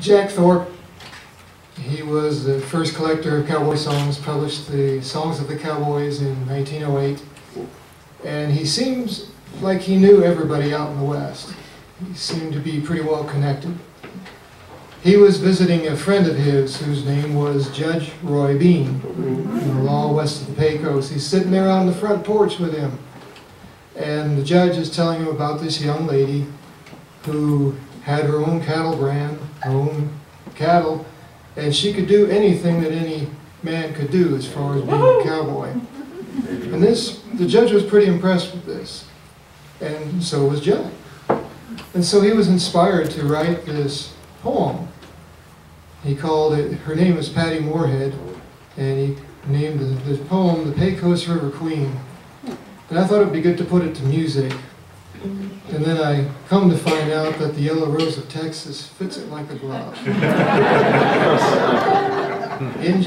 Jack Thorp, he was the first collector of cowboy songs, published the Songs of the Cowboys in 1908. And he seems like he knew everybody out in the West. He seemed to be pretty well connected. He was visiting a friend of his whose name was Judge Roy Bean in the law west of the Pecos. He's sitting there on the front porch with him. And the judge is telling him about this young lady who had her own cattle brand, her own cattle, and she could do anything that any man could do as far as being a cowboy. And this, the judge was pretty impressed with this, and so was Jack. And so he was inspired to write this poem. He called it, her name is Patty Moorhead, and he named the, the poem The Pecos River Queen. And I thought it would be good to put it to music. And then I come to find out that the Yellow Rose of Texas fits it like a glove. In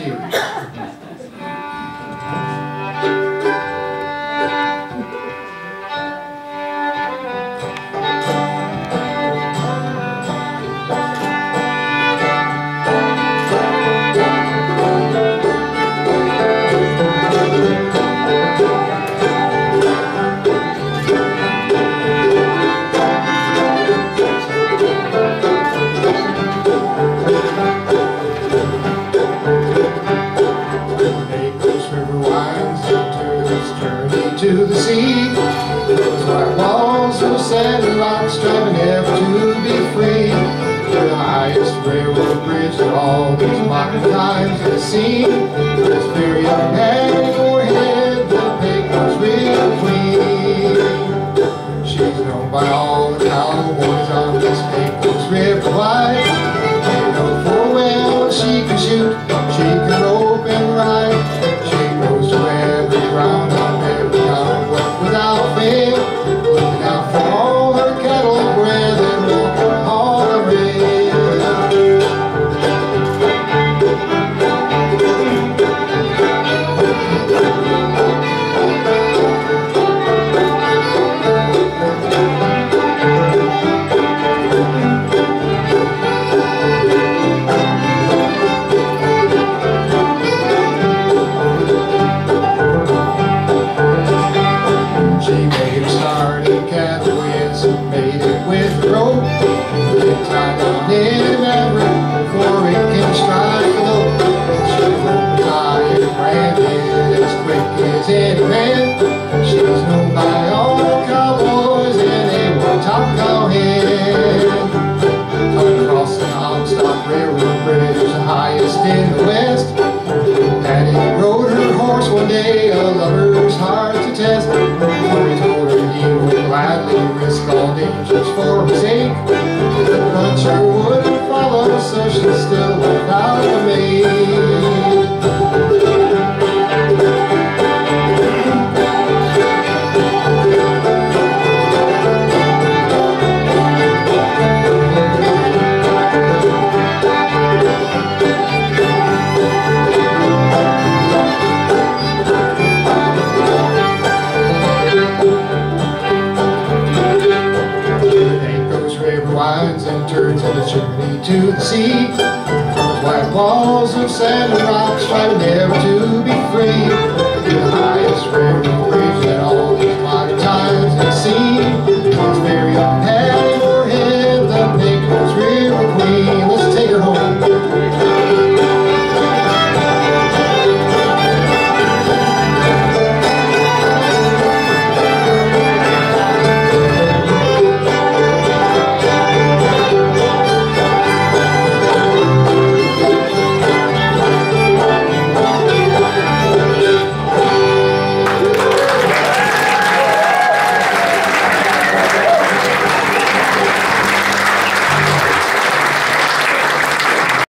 sand and rock striving ever to be free. To The highest railroad bridge of all these modern times has seen. A lover's hard to test. Turns in a journey to the sea. Those white walls of sand and rock striving never to be free. The highest railroad